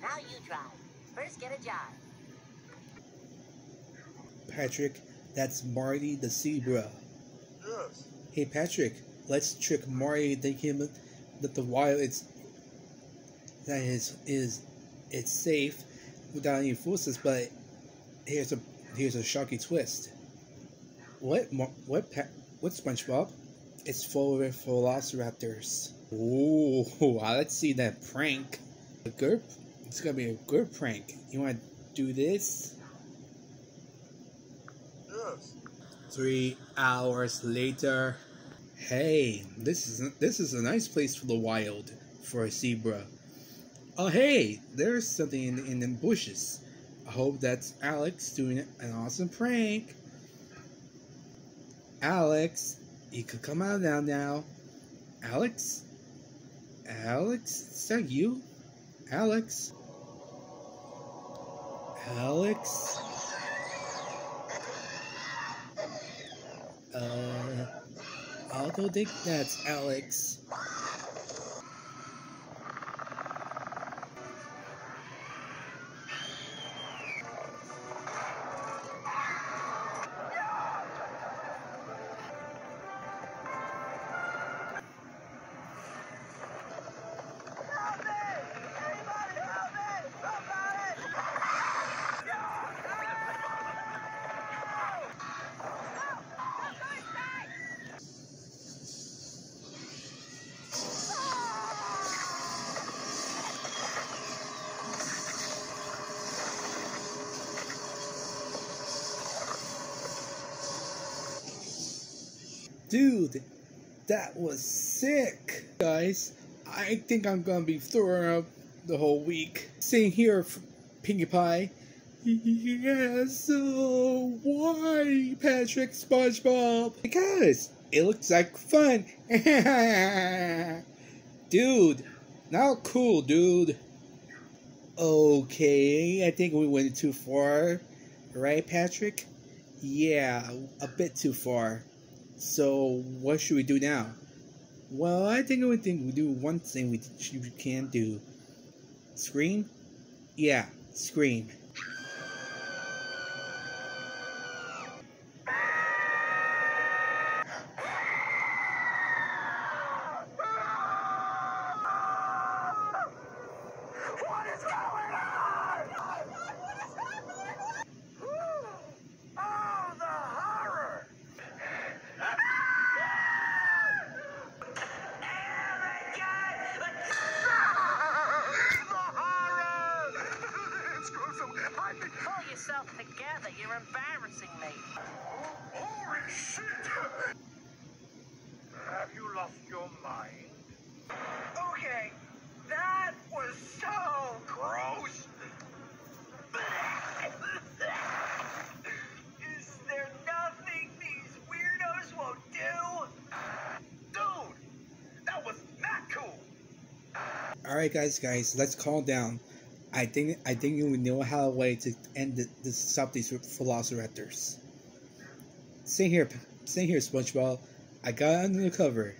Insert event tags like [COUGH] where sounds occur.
Good job. Patrick, that's Marty the zebra. Yes. Hey Patrick, let's trick Marty thinking that the wild is that is is it's safe without any forces, but here's a here's a shocky twist. What Mar- what pa- what SpongeBob? It's full of velociraptors. Ooh, [LAUGHS] let's see that prank. A good, it's gonna be a good prank. You wanna do this? Yes. Three hours later. Hey, this is this is a nice place for the wild for a zebra. Oh hey, there's something in, in the bushes. I hope that's Alex doing an awesome prank. Alex, you could come out now now. Alex? Alex? Is that you? Alex? Alex? Uh, I don't think that's Alex. Dude, that was sick. Guys, I think I'm gonna be throwing up the whole week. Sitting here, Pinkie Pie. Yes, so why, Patrick SpongeBob? Because it looks like fun. [LAUGHS] dude, not cool, dude. Okay, I think we went too far. Right, Patrick? Yeah, a bit too far. So what should we do now? Well, I think we think we do one thing we we can do. Scream? Yeah, scream. All right, guys, guys, let's calm down. I think I think you know how a way to end the, to stop these velociraptors. Stay here, stay here, SpongeBob. I got under the cover.